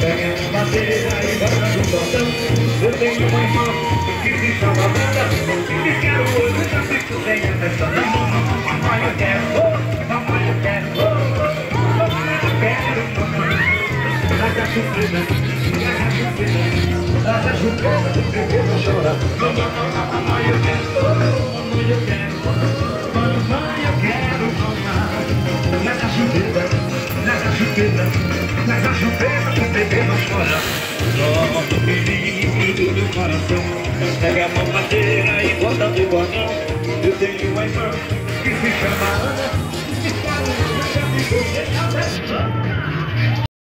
Ganhando madeira e barra do portão Eu tenho uma irmã que se chama Amanda E quero hoje, já fico sem atenção Mamãe, eu quero, mamãe, eu quero, oh Mamãe, eu quero, mamãe Traga a chuveira, traga a chuveira Traga a chuveira, eu vou chorar Mamãe, eu quero, oh, mamãe, eu quero chora Só menino do meu coração Pega a mão madeira e bota no balão Eu tenho uma irmã que se chama Ana E quero, eu já me deixa